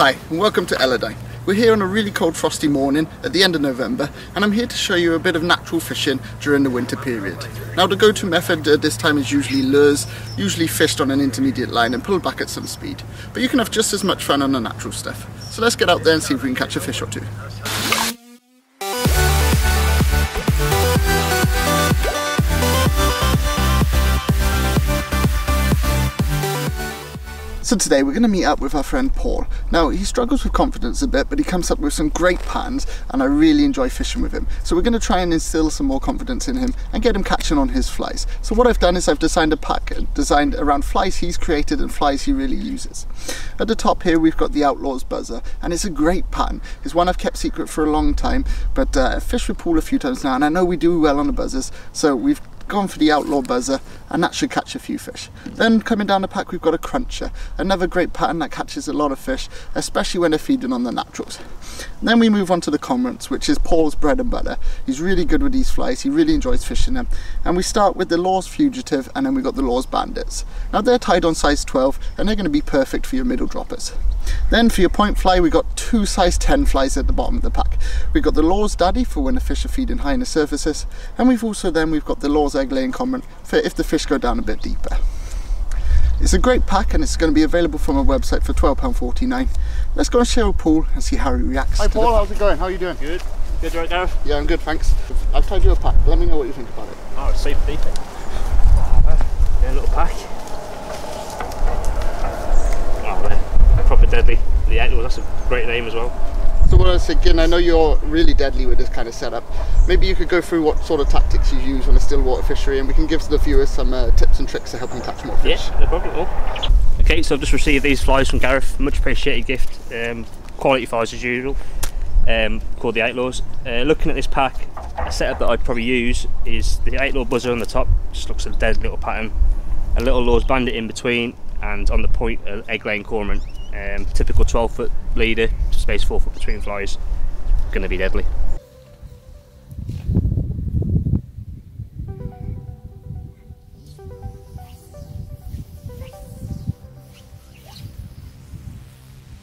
Hi, and welcome to Ellerdine. We're here on a really cold frosty morning at the end of November and I'm here to show you a bit of natural fishing during the winter period. Now the go-to method at this time is usually lures, usually fished on an intermediate line and pulled back at some speed. But you can have just as much fun on the natural stuff. So let's get out there and see if we can catch a fish or two. So today we're going to meet up with our friend Paul. Now he struggles with confidence a bit but he comes up with some great patterns and I really enjoy fishing with him. So we're going to try and instill some more confidence in him and get him catching on his flies. So what I've done is I've designed a pack designed around flies he's created and flies he really uses. At the top here we've got the Outlaws Buzzer and it's a great pattern. It's one I've kept secret for a long time but uh, I've fished with Paul a few times now and I know we do well on the buzzers so we've gone for the outlaw buzzer and that should catch a few fish. Then coming down the pack we've got a cruncher, another great pattern that catches a lot of fish, especially when they're feeding on the naturals. then we move on to the cormorants, which is Paul's bread and butter. He's really good with these flies, he really enjoys fishing them. And we start with the Laws Fugitive and then we've got the Laws Bandits. Now they're tied on size 12 and they're going to be perfect for your middle droppers. Then for your point fly, we've got two size 10 flies at the bottom of the pack. We've got the Lawes Daddy for when the fish are feeding high in the surfaces, and we've also then we've got the Lawes Egg Laying Cormorant for if the fish go down a bit deeper. It's a great pack and it's going to be available from our website for £12.49. Let's go and share with Paul and see how he reacts. Hi Paul, how's it going? How are you doing? Good. Good, right, Gareth? Yeah, I'm good, thanks. I've tied you a pack. Let me know what you think about it. Oh, it's safe deep. Yeah, a little pack. Deadly. The well, that's a great name as well. So what I was thinking, I know you're really deadly with this kind of setup. Maybe you could go through what sort of tactics you use on a still water fishery and we can give the viewers some uh, tips and tricks to help them catch more fish. Yeah, no problem at all. Okay, so I've just received these flies from Gareth. Much appreciated gift. Um, quality flies as usual. Um, called the Outlaws. Uh, looking at this pack, a setup that I'd probably use is the Outlaw buzzer on the top. Just looks a dead little pattern. A little Lawes bandit in between and on the point an egg laying cormorant. Um, typical 12 foot leader, space 4 foot between flies, going to be deadly.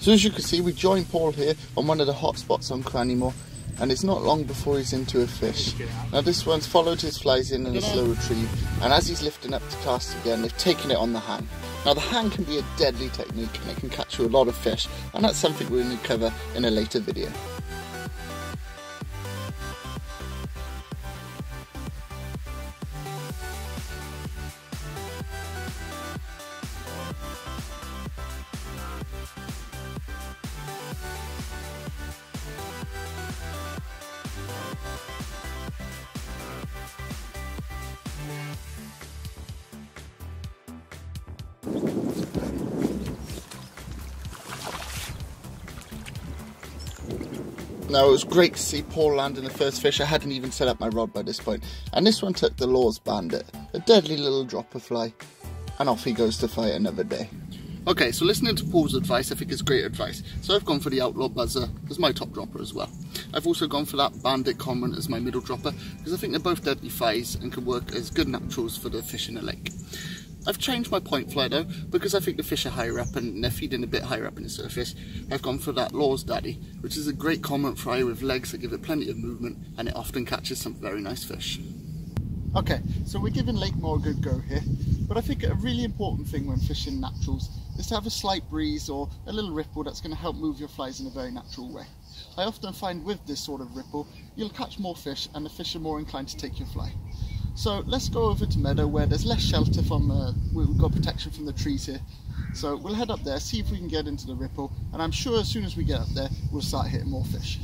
So as you can see we joined Paul here on one of the hot spots on Cranymore and it's not long before he's into a fish. Now this one's followed his flies in and a slow retrieve and as he's lifting up to cast again they've taken it on the hang. Now the hang can be a deadly technique and it can catch you a lot of fish and that's something we're going to cover in a later video. Now it was great to see Paul landing the first fish. I hadn't even set up my rod by this point. And this one took the Laws Bandit, a deadly little dropper fly. And off he goes to fight another day. Okay, so listening to Paul's advice, I think is great advice. So I've gone for the Outlaw Buzzer as my top dropper as well. I've also gone for that Bandit Cormorant as my middle dropper because I think they're both deadly flies and can work as good naturals for the fish in the lake. I've changed my point fly though, because I think the fish are higher up and they're feeding a bit higher up in the surface. I've gone for that Laws Daddy, which is a great cormorant fry with legs that give it plenty of movement and it often catches some very nice fish. Okay, so we're giving Lakemore a good go here, but I think a really important thing when fishing naturals is to have a slight breeze or a little ripple that's going to help move your flies in a very natural way. I often find with this sort of ripple, you'll catch more fish and the fish are more inclined to take your fly. So let's go over to Meadow where there's less shelter from, uh, we've got protection from the trees here. So we'll head up there, see if we can get into the ripple, and I'm sure as soon as we get up there, we'll start hitting more fish.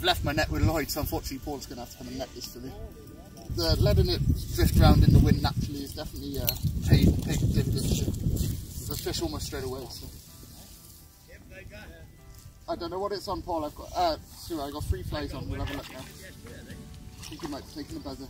left my net with Lloyd, so unfortunately Paul's going to have to come and net this for me the letting it drift around in the wind naturally is definitely uh, paid, paid dividends. The fish almost straight away. So. I don't know what it's on, Paul. I've got uh, sorry, I got three flies on. We'll have a look now. I think he might be taking the buzzer.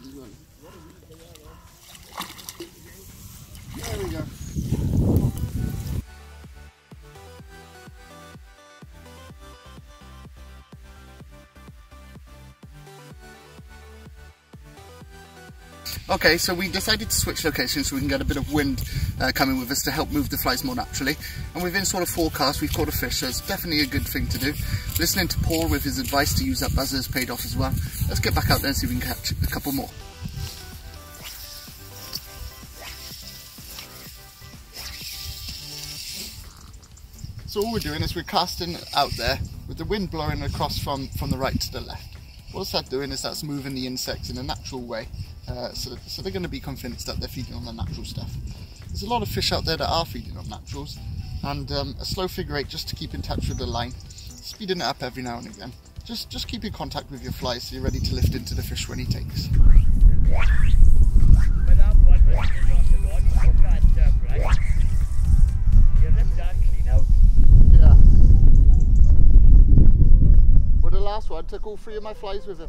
Let's Okay, so we decided to switch locations so we can get a bit of wind uh, coming with us to help move the flies more naturally. And within sort of forecast, we've caught a fish, so it's definitely a good thing to do. Listening to Paul with his advice to use that buzzer has paid off as well. Let's get back out there and see if we can catch a couple more. So all we're doing is we're casting out there with the wind blowing across from, from the right to the left. What's that doing is that's moving the insects in a natural way. Uh, so, so they're going to be convinced that they're feeding on the natural stuff. There's a lot of fish out there that are feeding on naturals and um, a slow figure eight just to keep in touch with the line, speeding it up every now and again. Just, just keep in contact with your fly so you're ready to lift into the fish when he takes. But that one was the lot of lot of that stuff, right? You rip that clean out. Yeah. Well, the last one took all three of my flies with him.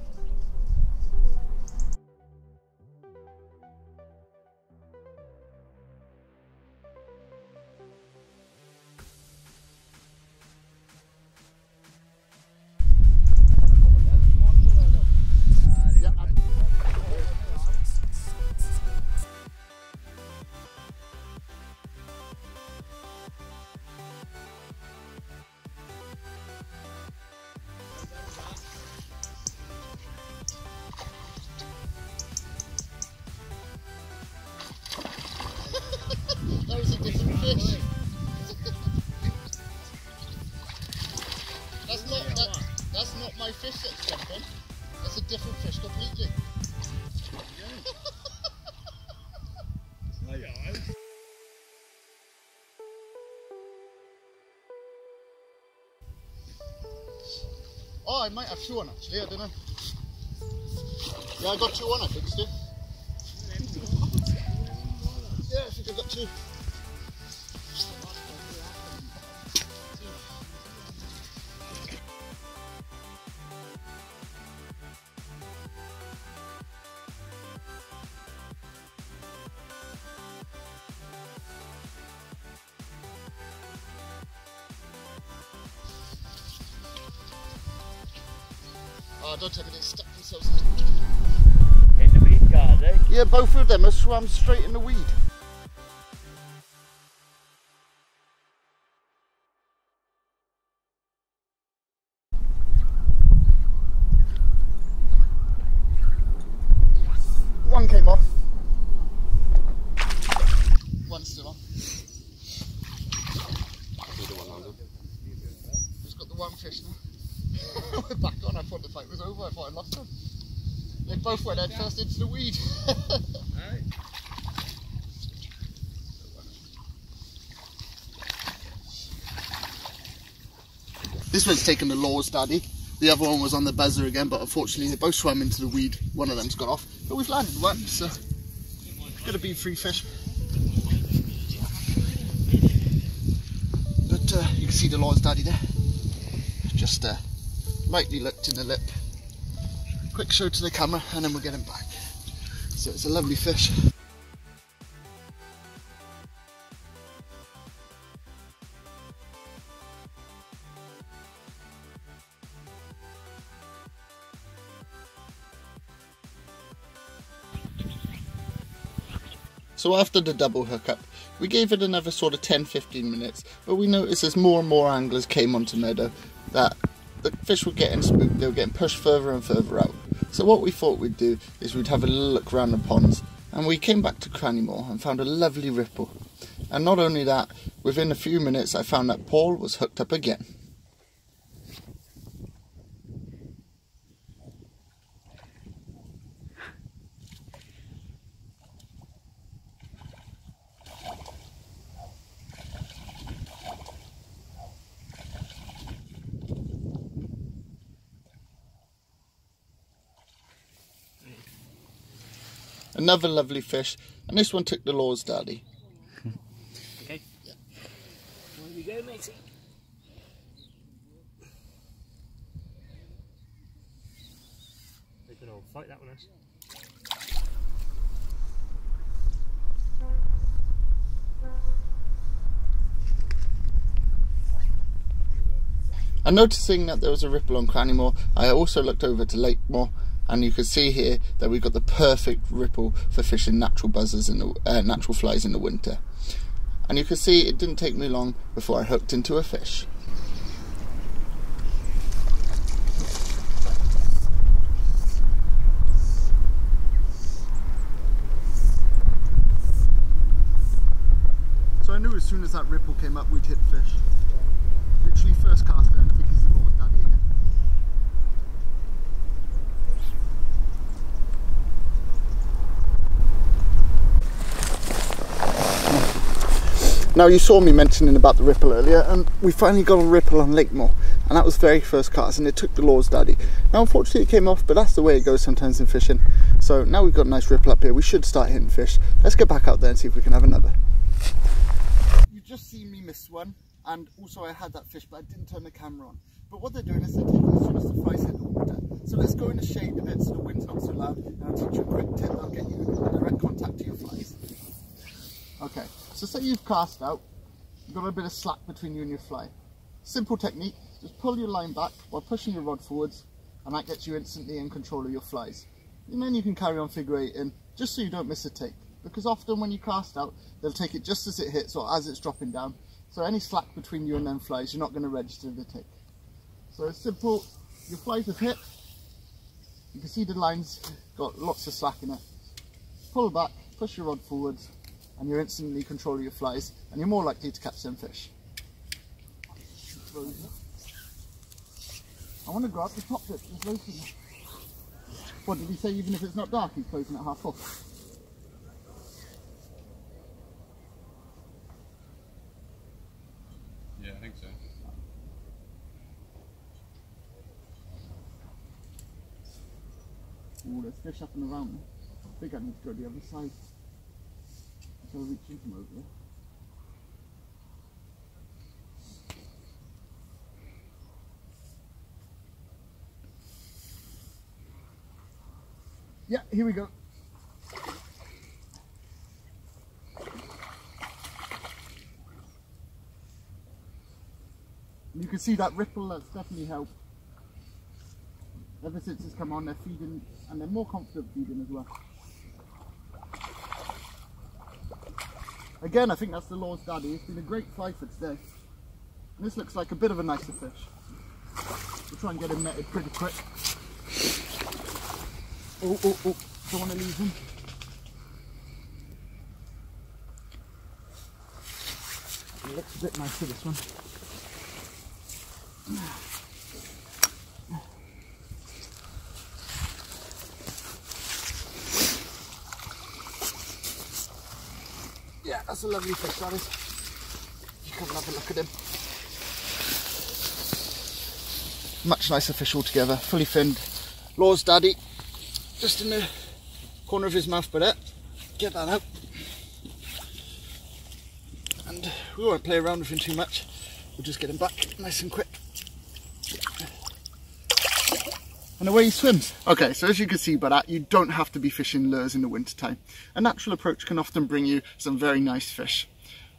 That's not my fish that's jumping. That's a different fish completely. Oh, I might have two on actually. I don't know. Yeah, I got two on. I think still. Oh, don't tell me they stuck themselves in. In the weed guard, eh? Yeah, both of them have swam straight in the weed. Into the weed. this one's taken the laws, Daddy. The other one was on the buzzer again, but unfortunately they both swam into the weed. One of them's got off, but we've landed one, so gonna be free fish. But uh, you can see the laws, Daddy there. Just uh, lightly looked in the lip quick show to the camera and then we'll get him back. So it's a lovely fish. So after the double hookup, we gave it another sort of 10-15 minutes, but we noticed as more and more anglers came onto Meadow that the fish were getting spooked, they were getting pushed further and further out. So what we thought we'd do is we'd have a look around the ponds, and we came back to Crannymore and found a lovely ripple. And not only that, within a few minutes I found that Paul was hooked up again. Another lovely fish, and this one took the laws, Daddy. okay. Yeah. Where we go, matey? They can all fight that one, eh? us. And noticing that there was a ripple on Crannymore, I also looked over to Lakemore and you can see here that we've got the perfect ripple for fishing natural buzzers the uh, natural flies in the winter. And you can see it didn't take me long before I hooked into a fish. So I knew as soon as that ripple came up, we'd hit fish. Literally first cast there, and I think he's the Law's daddy again. Now you saw me mentioning about the ripple earlier and we finally got a ripple on Lake Lakemore and that was the very first cast and it took the Law's daddy. Now unfortunately it came off but that's the way it goes sometimes in fishing. So now we've got a nice ripple up here, we should start hitting fish. Let's get back out there and see if we can have another. You've just seen me miss one and also I had that fish but I didn't turn the camera on. But what they're doing is they're taking as soon as the flies hit the water. So let's go in the shade a bit so the wind's not so loud and I'll teach you a quick tip that'll get you direct contact to your flies. Okay, so say you've cast out, you've got a bit of slack between you and your fly. Simple technique, just pull your line back while pushing your rod forwards and that gets you instantly in control of your flies. And then you can carry on figure eighting just so you don't miss a take. Because often when you cast out, they'll take it just as it hits or as it's dropping down. So any slack between you and them flies, you're not going to register the take. So it's simple, your flies have hit, you can see the line's got lots of slack in it. Pull back, push your rod forwards, and you're instantly controlling your flies and you're more likely to catch some fish. I want to grab the top bit, there's loads in. What did he say, even if it's not dark, he's closing it half full? Yeah, I think so. Oh, there's fish up and around me. I think I need to go the other side. I reach in from over? Yeah, here we go. You can see that ripple, that's definitely helped. Ever since it's come on, they're feeding, and they're more confident feeding as well. Again, I think that's the Law's Daddy. It's been a great fly for today. And this looks like a bit of a nicer fish. We'll try and get him netted pretty quick. Oh, oh, oh, don't want to lose him. It looks a bit nicer, this one. That's a lovely fish, that is. You and have a look at him. Much nicer fish altogether, fully finned. Law's daddy, just in the corner of his mouth, but that. Get that out. And we won't play around with him too much. We'll just get him back nice and quick. And away he swims. Okay, so as you can see by that, you don't have to be fishing lures in the winter time. A natural approach can often bring you some very nice fish.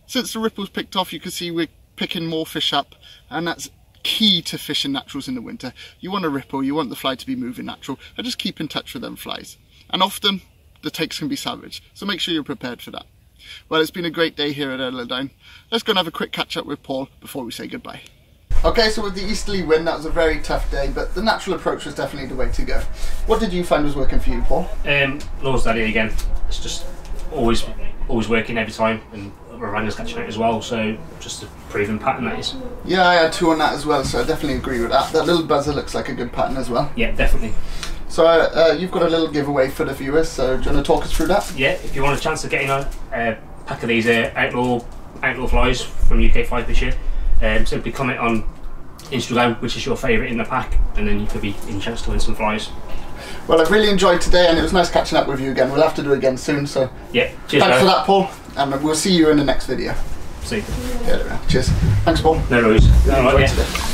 Since the ripples picked off, you can see we're picking more fish up, and that's key to fishing naturals in the winter. You want a ripple, you want the fly to be moving natural, and just keep in touch with them flies. And often, the takes can be savage, so make sure you're prepared for that. Well, it's been a great day here at Ellerdine. Let's go and have a quick catch up with Paul before we say goodbye. Okay, so with the easterly wind, that was a very tough day, but the natural approach was definitely the way to go. What did you find was working for you, Paul? Um, Law's Daddy again. It's just always always working every time, and Raranga's catching it as well. So just a proven pattern that is. Yeah, I had two on that as well, so I definitely agree with that. That little buzzer looks like a good pattern as well. Yeah, definitely. So uh, you've got a little giveaway for the viewers, so do you want to talk us through that? Yeah, if you want a chance of getting a, a pack of these uh, outlaw outlaw flies from UK Fly Fisher, um, simply comment on Instagram which is your favourite in the pack, and then you could be in chance to win some flies. Well, I've really enjoyed today, and it was nice catching up with you again. We'll have to do it again soon. So Yeah. Cheers, thanks for that, Paul, and we'll see you in the next video. See you. Yeah, there we are. Cheers. Thanks, Paul. No worries. Really All right, yeah.